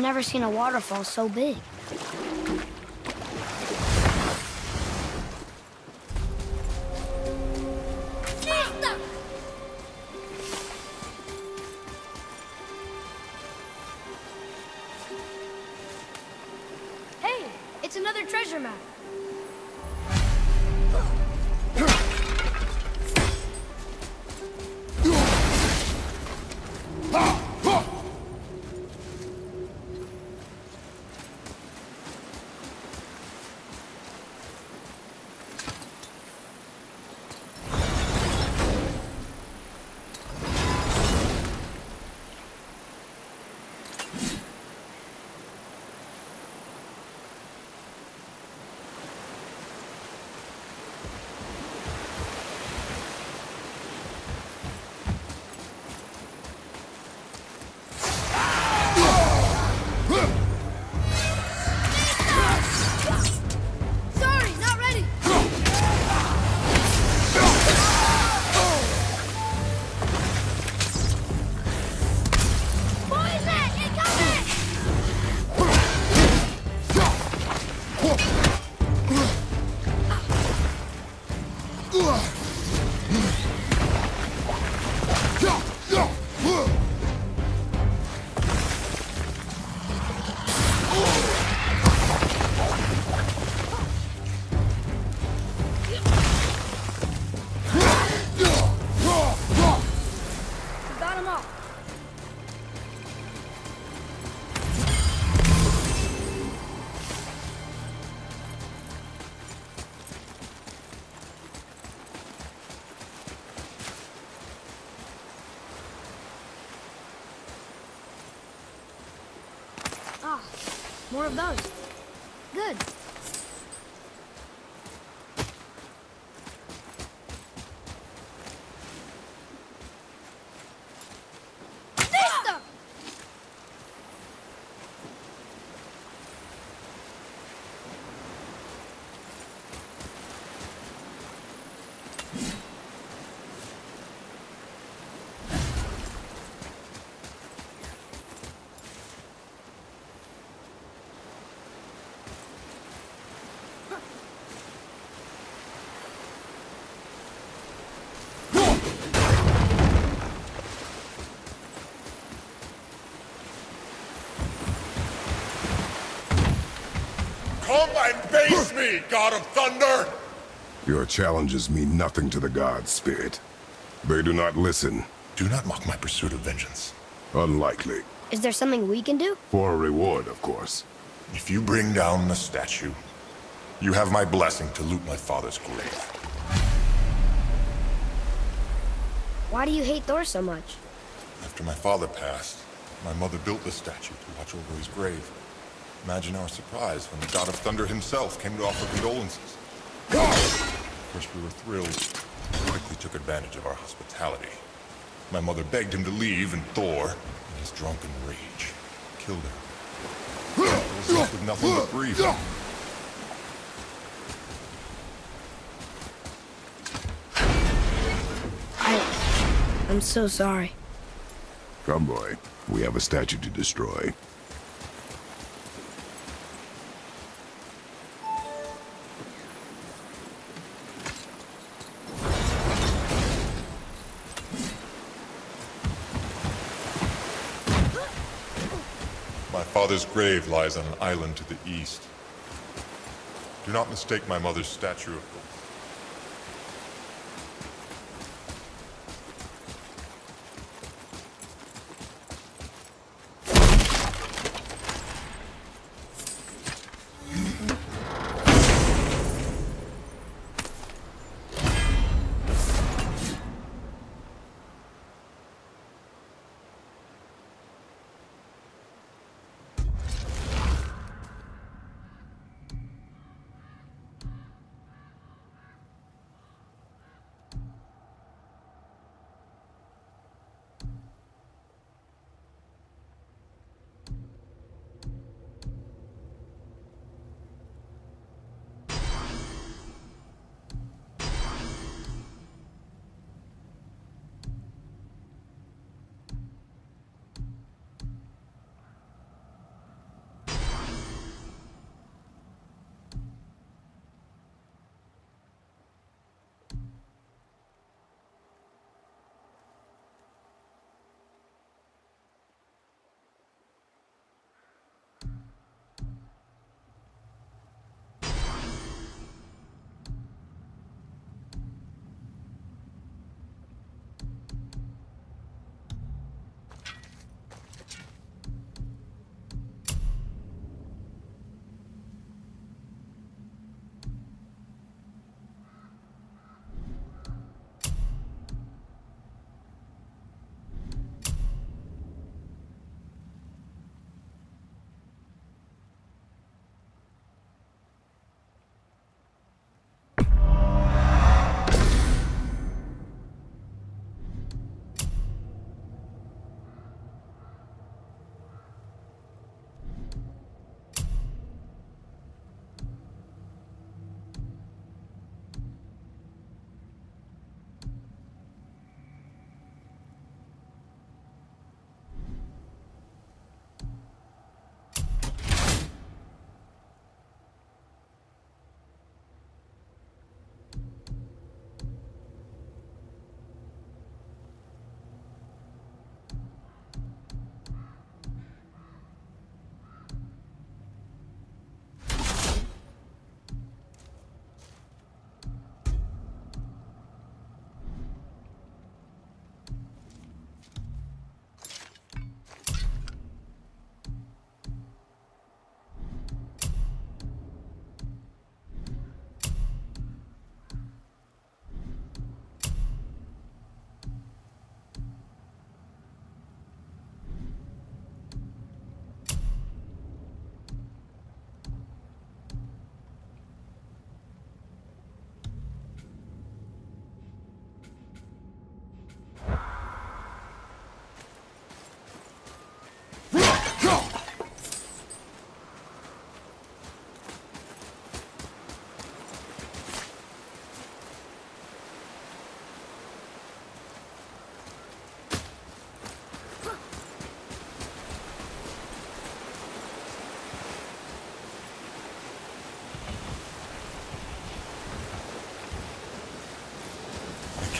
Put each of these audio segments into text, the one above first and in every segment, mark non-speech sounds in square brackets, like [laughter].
I've never seen a waterfall so big. Of those. Come and face me, God of Thunder! Your challenges mean nothing to the gods, Spirit. They do not listen. Do not mock my pursuit of vengeance. Unlikely. Is there something we can do? For a reward, of course. If you bring down the statue, you have my blessing to loot my father's grave. Why do you hate Thor so much? After my father passed, my mother built the statue to watch over his grave. Imagine our surprise when the God of Thunder himself came to offer condolences. First we were thrilled, he quickly took advantage of our hospitality. My mother begged him to leave, and Thor, in his drunken rage, killed her. I was left with nothing but grief. I... I'm so sorry. Come, boy. We have a statue to destroy. Father's grave lies on an island to the east. Do not mistake my mother's statue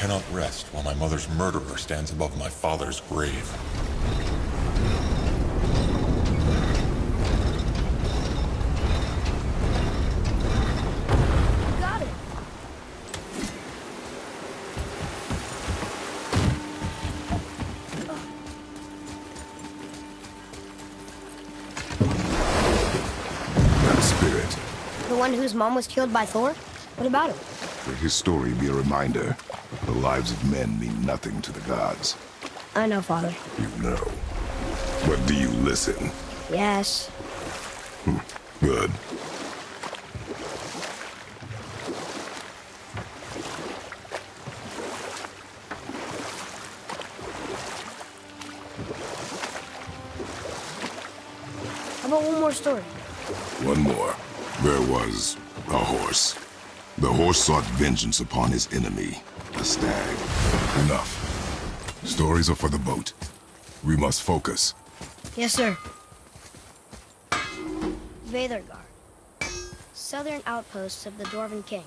cannot rest while my mother's murderer stands above my father's grave. Got it. That spirit. The one whose mom was killed by Thor? What about him? Let his story be a reminder. The lives of men mean nothing to the gods. I know, Father. You know. But do you listen? Yes. Hmm. Good. How about one more story? One more. There was a horse. The horse sought vengeance upon his enemy, the stag. Enough. Stories are for the boat. We must focus. Yes, sir. Veithurgard. Southern outposts of the Dwarven King.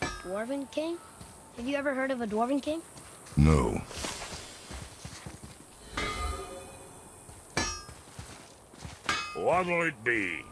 Dwarven King? Have you ever heard of a Dwarven King? No. What'll it be?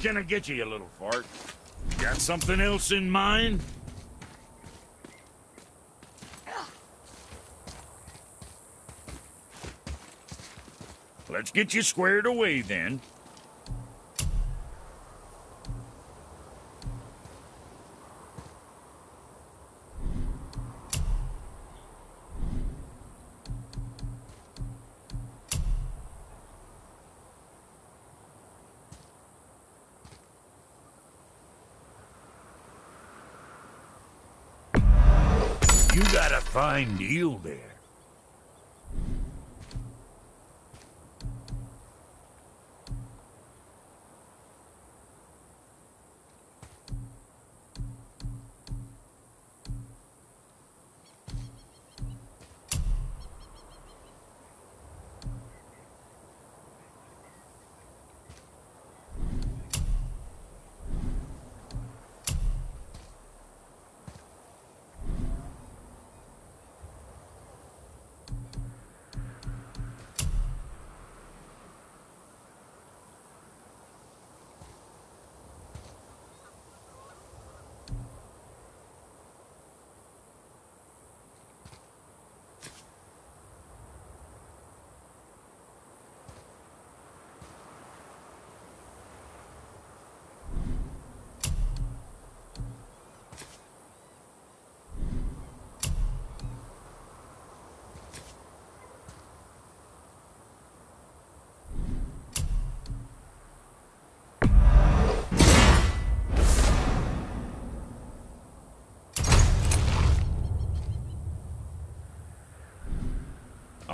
Can I get you, you little fart? Got something else in mind? Let's get you squared away, then. Fine deal there.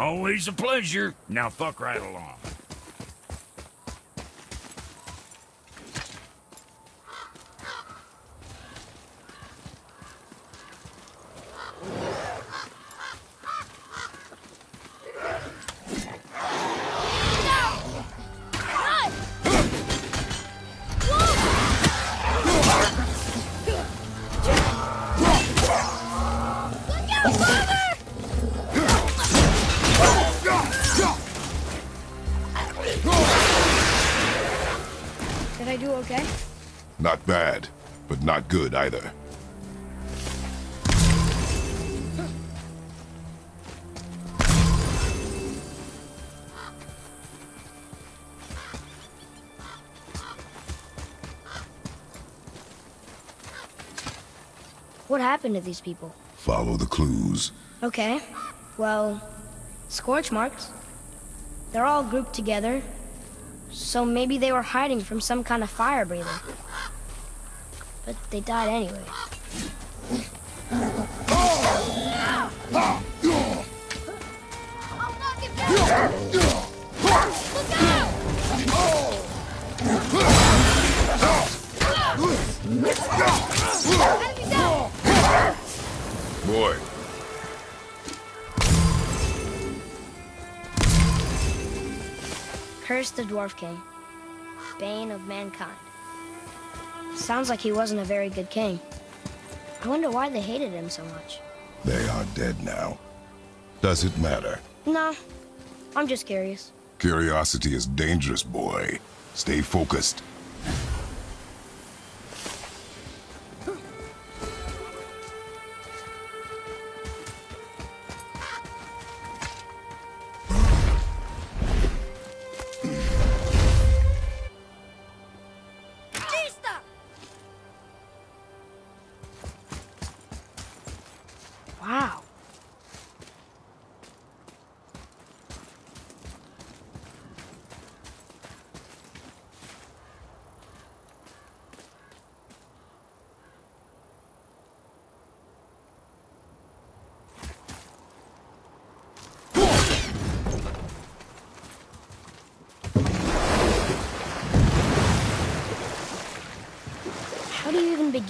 Always a pleasure. Now fuck right along. Either. What happened to these people? Follow the clues. Okay. Well, scorch marks. They're all grouped together. So maybe they were hiding from some kind of fire breather. But they died anyway. I'll knock it down! Look out! Enemy down! Boy, Curse the Dwarf King. Bane of mankind. Sounds like he wasn't a very good king. I wonder why they hated him so much. they are dead now. Does it matter? No, I'm just curious. Curiosity is dangerous, boy. Stay focused.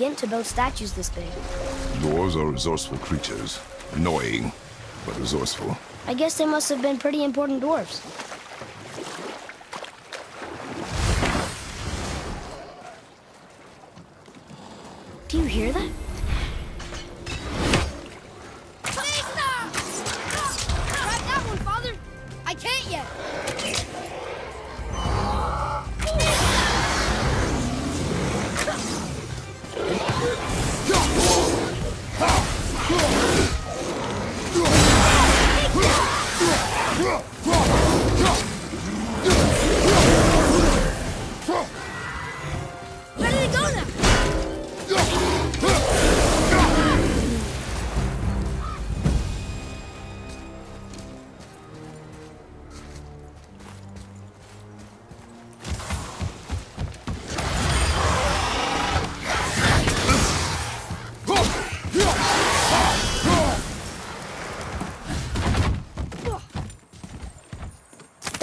Begin to build statues this big? Dwarves are resourceful creatures. Annoying, but resourceful. I guess they must have been pretty important dwarves. Do you hear that?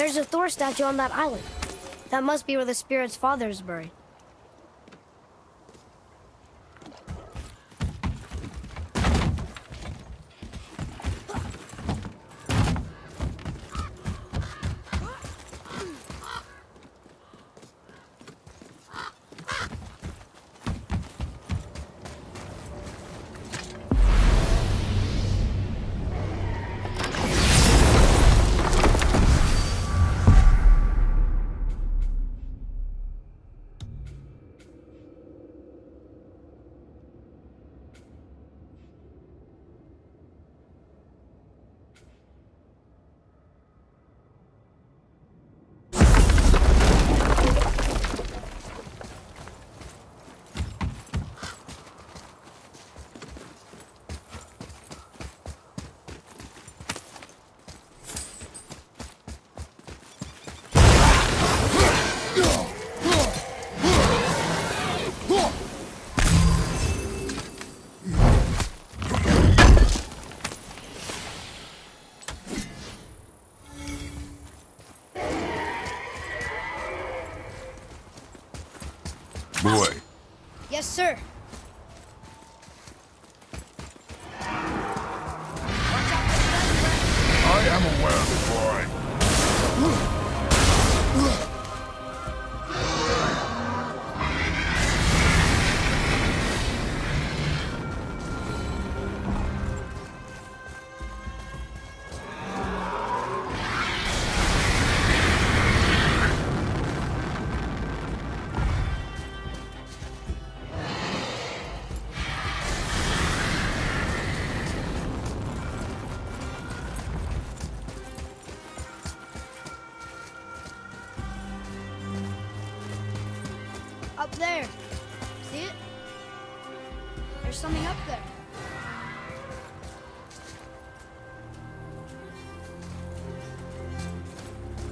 There's a Thor statue on that island. That must be where the spirit's father is buried.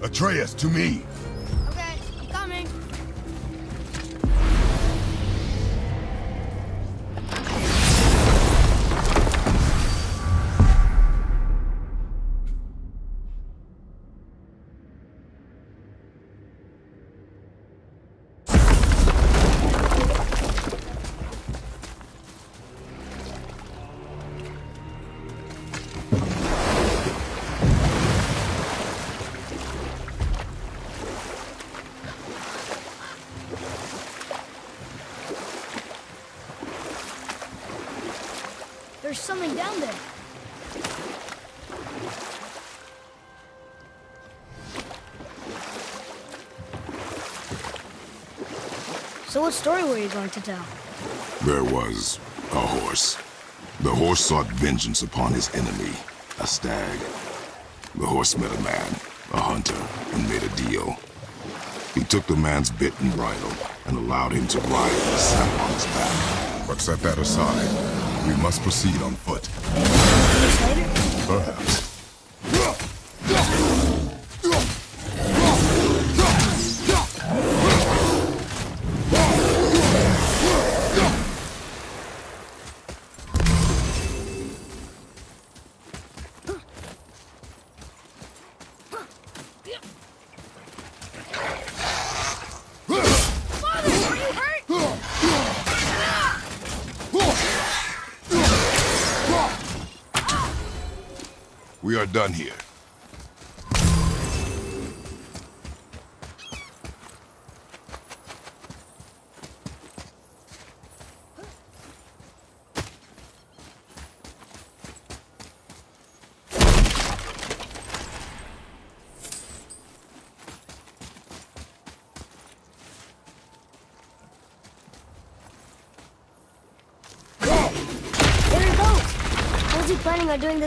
Atreus, to me. What story were you going to tell? There was a horse. The horse sought vengeance upon his enemy, a stag. The horse met a man, a hunter, and made a deal. He took the man's bit and bridle and allowed him to ride a saddle on his back. But set that aside. We must proceed on foot.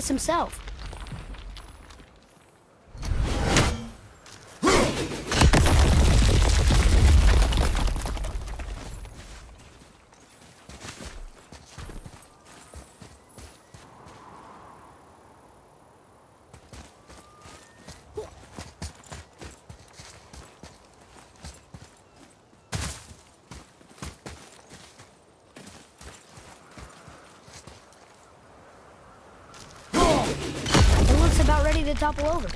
Himself? It looks about ready to topple over.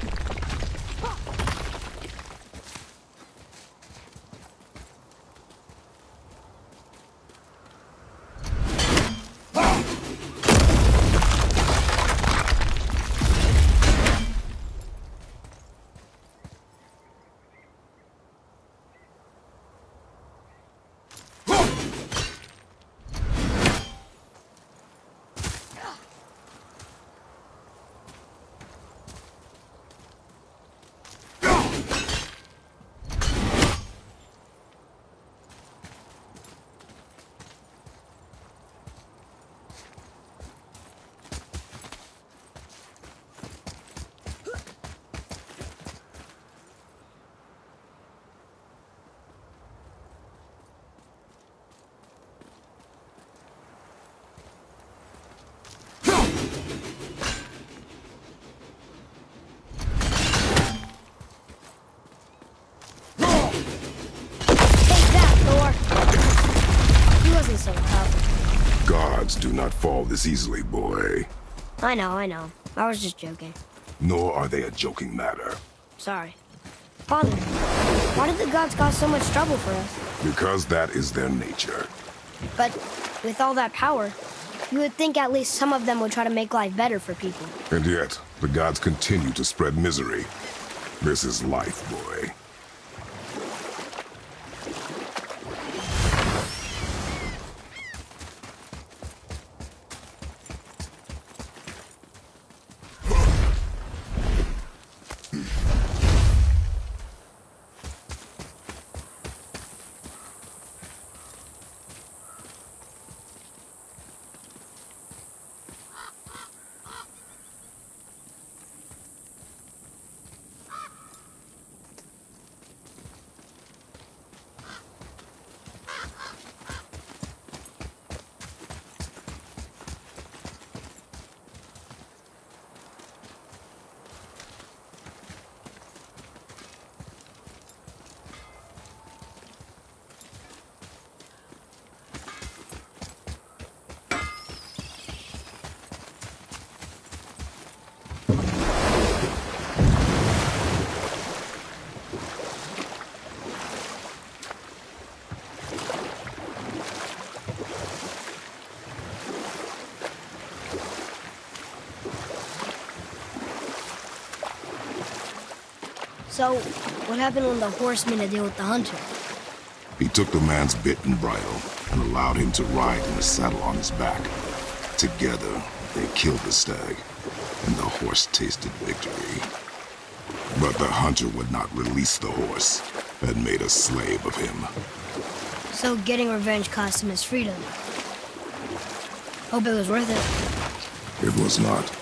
Take that, Thor! He wasn't so tough. Gods do not fall this easily, boy. I know, I know. I was just joking. Nor are they a joking matter. Sorry. Father, why did the gods cause so much trouble for us? Because that is their nature. But with all that power, you would think at least some of them would try to make life better for people. And yet, the gods continue to spread misery. This is life, boy. So, what happened when the horse made a deal with the hunter? He took the man's bit and bridle and allowed him to ride in the saddle on his back. Together, they killed the stag, and the horse tasted victory. But the hunter would not release the horse and made a slave of him. So getting revenge cost him his freedom. Hope it was worth it. It was not.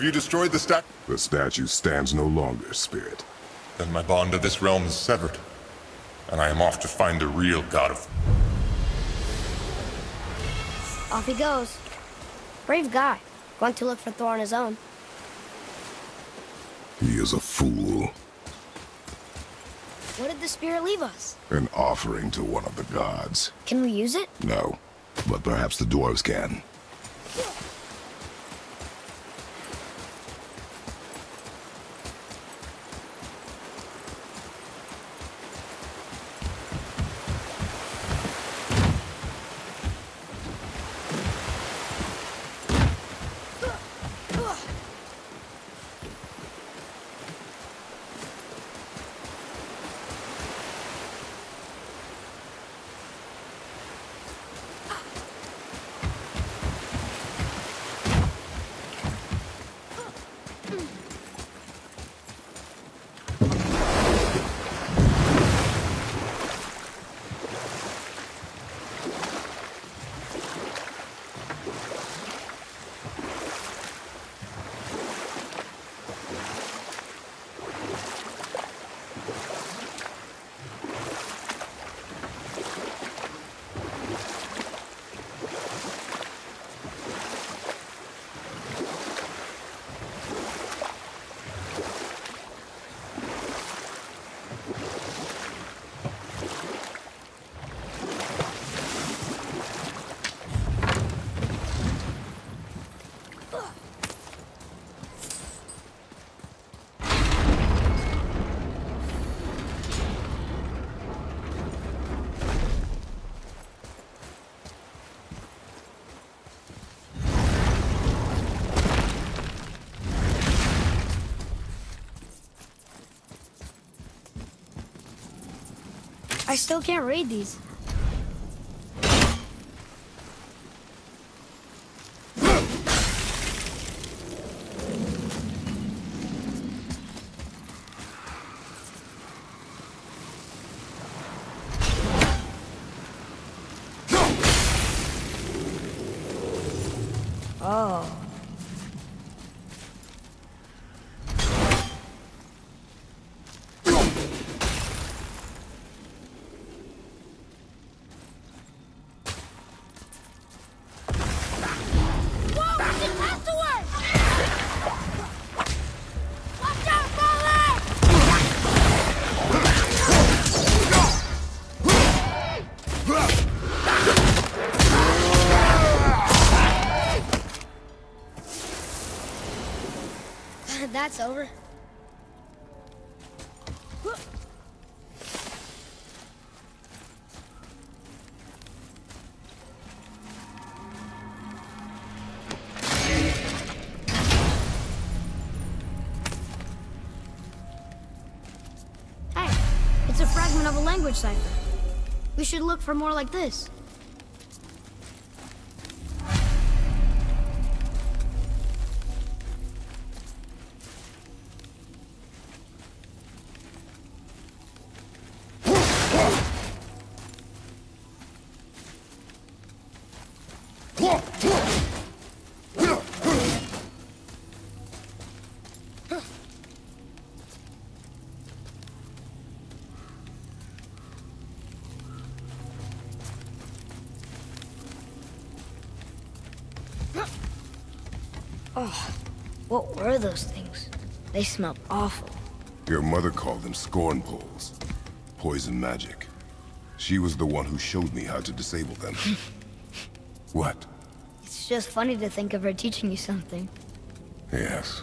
Have you destroyed the statue? The statue stands no longer, Spirit. Then my bond to this realm is severed. And I am off to find the real god of... Off he goes. Brave guy. Going to look for Thor on his own. He is a fool, What did the spirit leave us? an offering to one of the gods. Can we use it? No, but perhaps the dwarves can. I still can't read these. That's over. Hey, it's a fragment of a language cipher. We should look for more like this. What were those things? They smelled awful. Your mother called them scorn poles. Poison magic. She was the one who showed me how to disable them. [laughs] what? It's just funny to think of her teaching you something. Yes.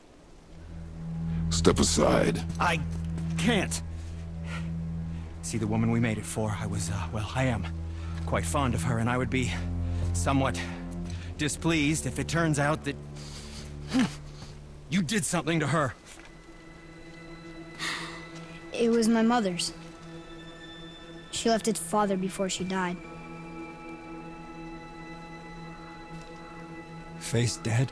Step aside. I can't. See, the woman we made it for, I was, uh, well, I am quite fond of her, and I would be somewhat displeased if it turns out that you did something to her. It was my mother's. She left its father before she died. Faye's dead?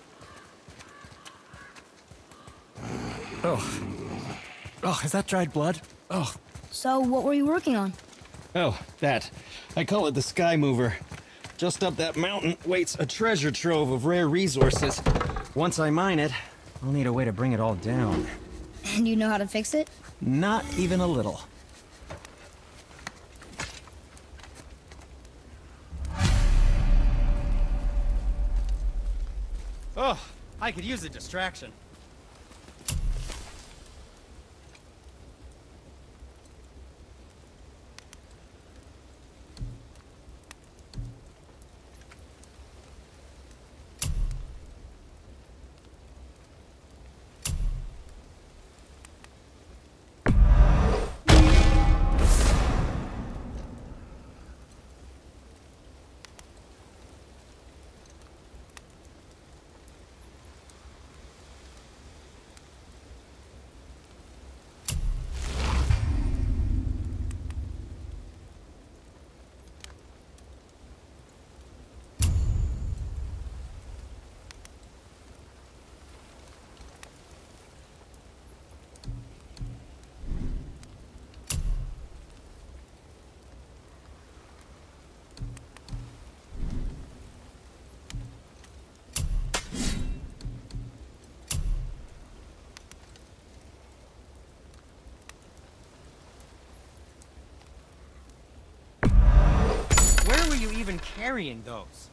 Oh. Oh, is that dried blood? Oh. So, what were you working on? Oh, that. I call it the Sky Mover. Just up that mountain waits a treasure trove of rare resources. Once I mine it, I'll need a way to bring it all down. And you know how to fix it? Not even a little. Oh, I could use a distraction. Even carrying those?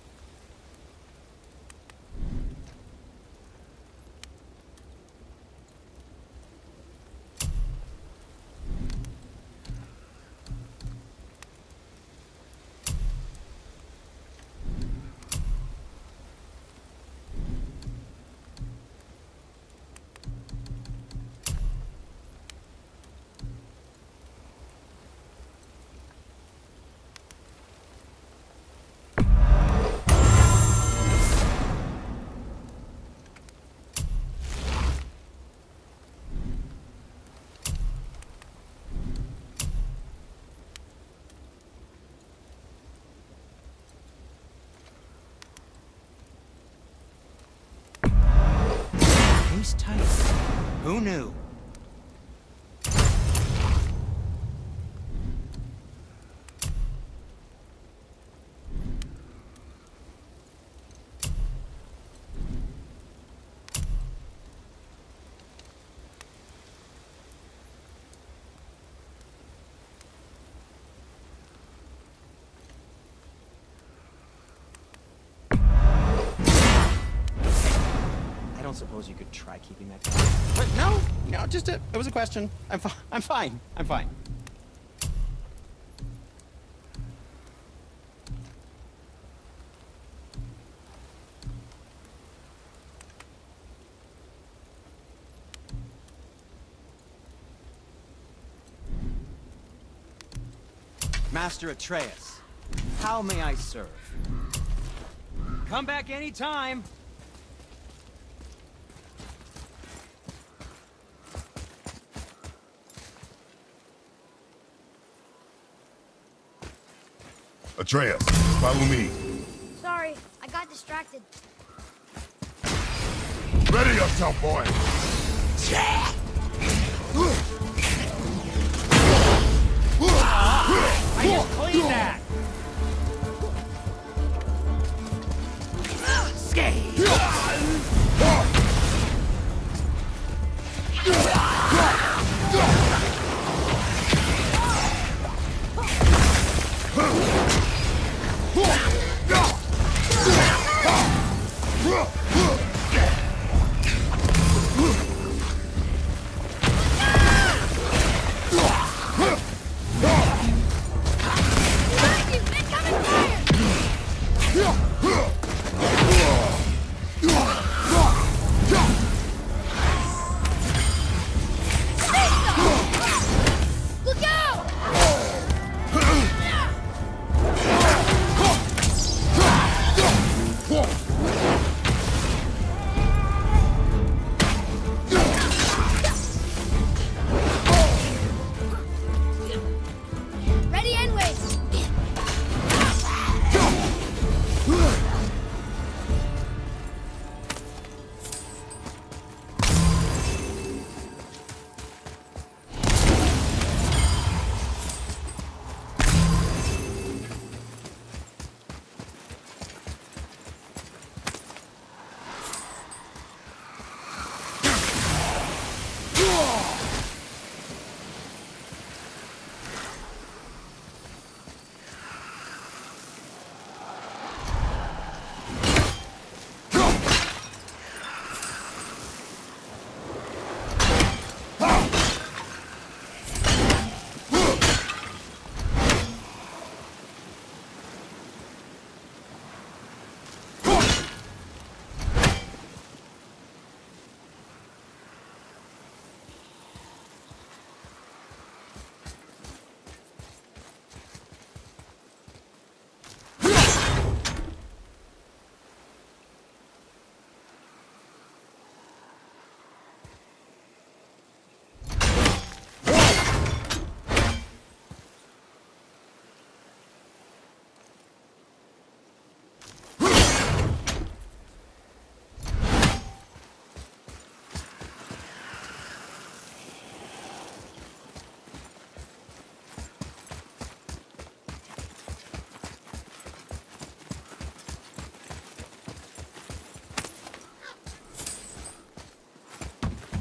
Who knew? Don't suppose you could try keeping that down. But no, no, just a, it was a question. I'm fine. I'm fine. I'm fine. Master Atreus, how may I serve? Come back anytime. Atreus, follow me. Sorry, I got distracted. Ready yourself, boy. I just cleaned that.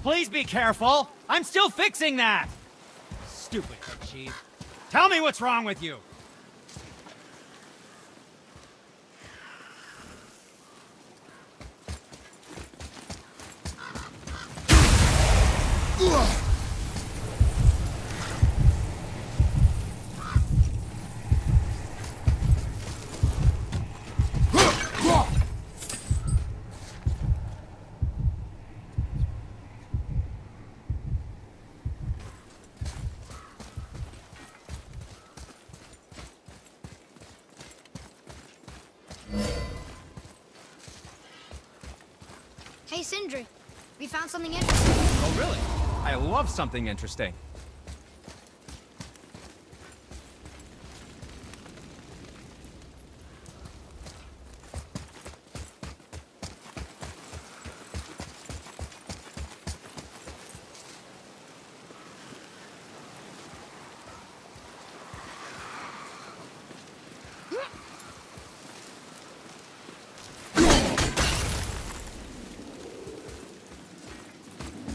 Please be careful. I'm still fixing that. Stupid chief. Tell me what's wrong with you. Hey, Sindri. We found something interesting. Oh, really? I love something interesting.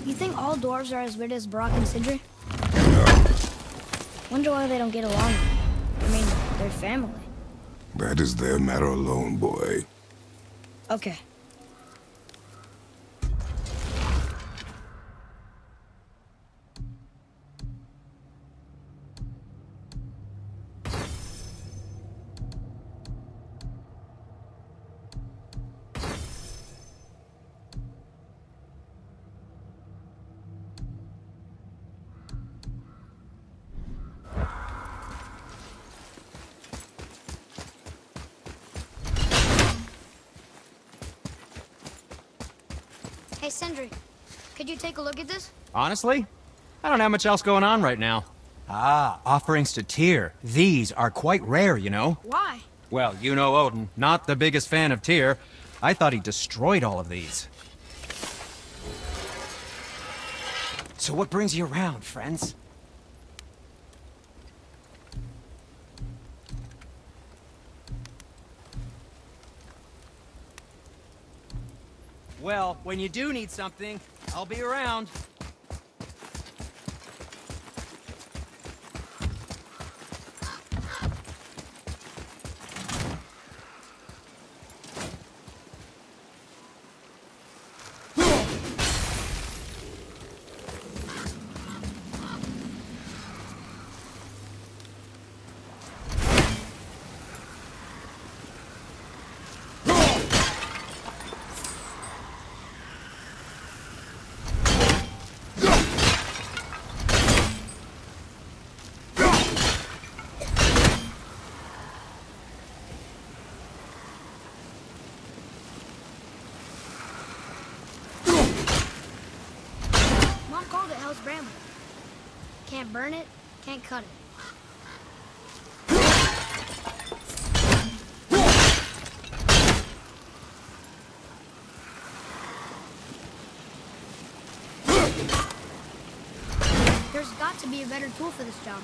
You think all dwarves are as weird as Brok and Sindri? Wonder why they don't get along. I mean, they're family. That is their matter alone, boy. Okay. Take a look at this? Honestly, I don't have much else going on right now. Ah, offerings to Tyr. These are quite rare, you know. Why? Well, you know Odin, not the biggest fan of Tyr. I thought he destroyed all of these. So what brings you around, friends? Well, when you do need something, I'll be around. Mom called it Hell's Bramble. Can't burn it, can't cut it. There's got to be a better tool for this job.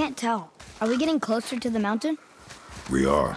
Can't tell. Are we getting closer to the mountain? We are.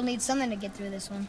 We'll need something to get through this one.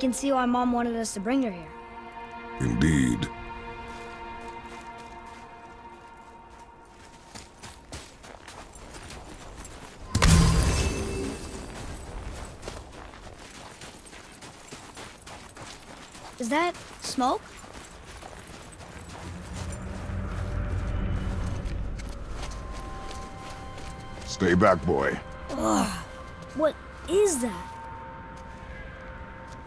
Can see why Mom wanted us to bring her here. Indeed. Is that smoke? Stay back, boy. What is that?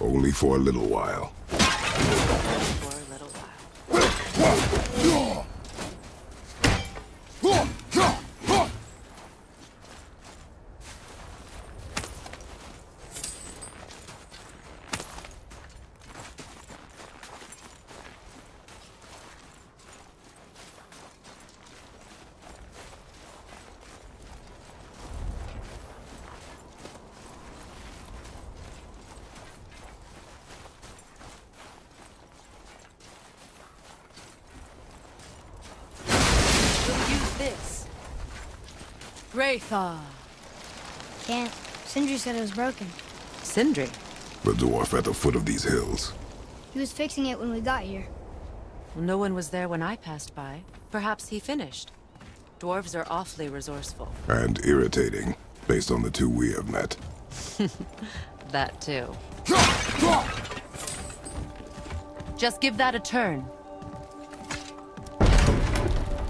Only for a little while. Use this. Wraithar. Can't. Sindri said it was broken. Sindri. The dwarf at the foot of these hills. He was fixing it when we got here. Well, no one was there when I passed by. Perhaps he finished. Dwarves are awfully resourceful. And irritating, based on the two we have met. [laughs] That too. Just give that a turn.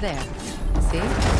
There. See?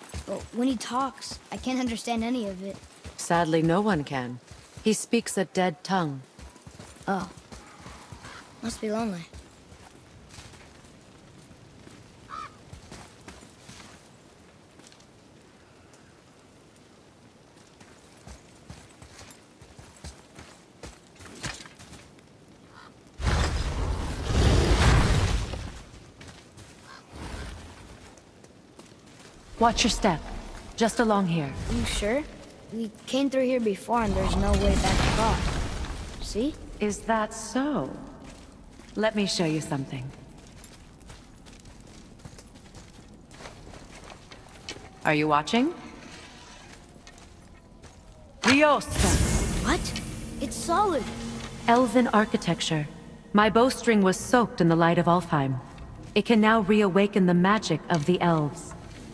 But when he talks, I can't understand any of it. Sadly, no one can. He speaks a dead tongue. Oh. Must be lonely. Watch your step. Just along here. You sure? We came through here before and there's no way back across. See? Is that so? Let me show you something. Are you watching? Riosta! What? It's solid. Elven architecture. My bowstring was soaked in the light of Alfheim. It can now reawaken the magic of the elves.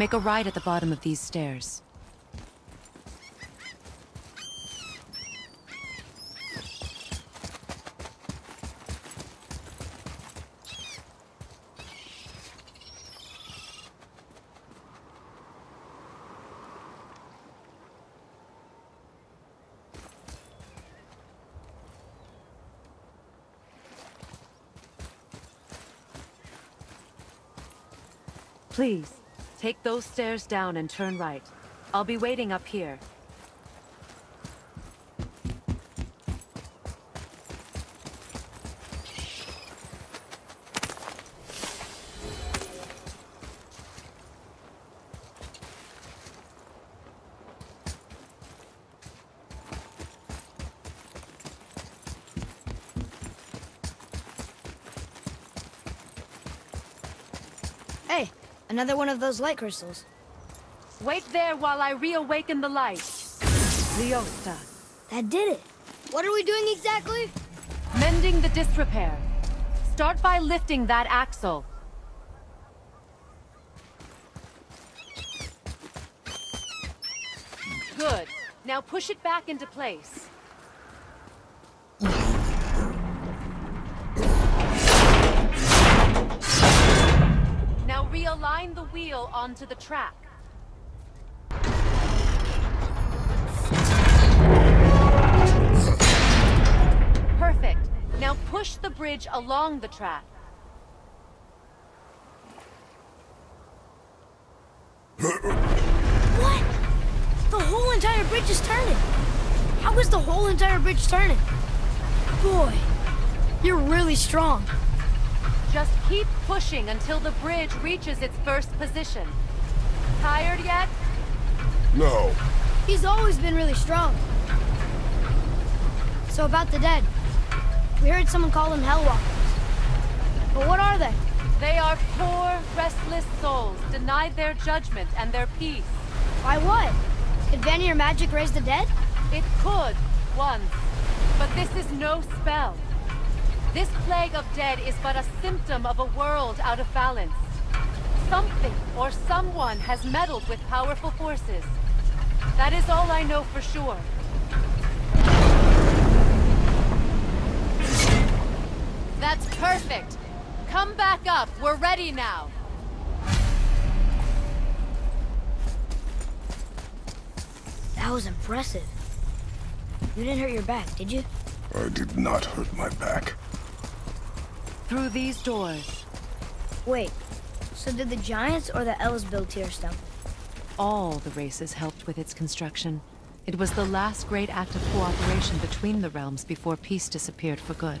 Make a right at the bottom of these stairs. Please, take those stairs down and turn right. I'll be waiting up here. Hey, another one of those light crystals. Wait there while I reawaken the light. Leosta. That did it. What are we doing exactly? Mending the disrepair. Start by lifting that axle. Good. Now push it back into place. Realign the wheel onto the track. Perfect. Now push the bridge along the track. What? The whole entire bridge is turning. How is the whole entire bridge turning? Boy, you're really strong. Just keep pushing until the bridge reaches its first position. Tired yet? No. He's always been really strong. So about the dead. We heard someone call them Hellwalkers. But what are they? They are poor, restless souls, denied their judgment and their peace. By what? Could Vanir magic raise the dead? It could, once. But this is no spell. This plague of dead is but a symptom of a world out of balance. Something or someone has meddled with powerful forces. That is all I know for sure. That's perfect. Come back up. We're ready now. That was impressive. You didn't hurt your back, did you? I did not hurt my back. Through these doors, Wait, so did the Giants or the Elves build Tearstone? all the races helped with its construction. It was the last great act of cooperation between the realms before peace disappeared for good.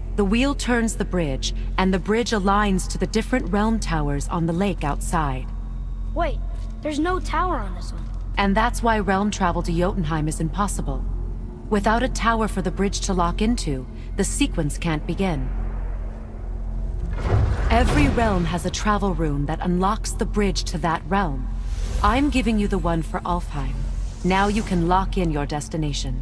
the wheel turns the bridge, and the bridge aligns to the different realm towers on the lake outside. Wait, there's no tower on this one. And that's why realm travel to Jotunheim is impossible. Without a tower for the bridge to lock into, the sequence can't begin. Every realm has a travel rune that unlocks the bridge to that realm. I'm giving you the one for Alfheim. Now you can lock in your destination.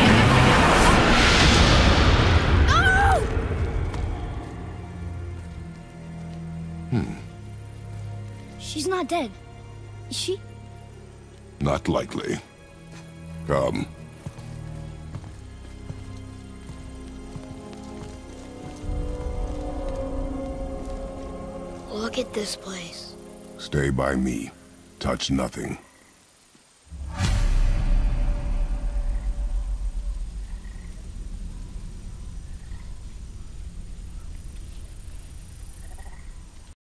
She's not dead. Is she? Not likely. Come. Look at this place. Stay by me. Touch nothing.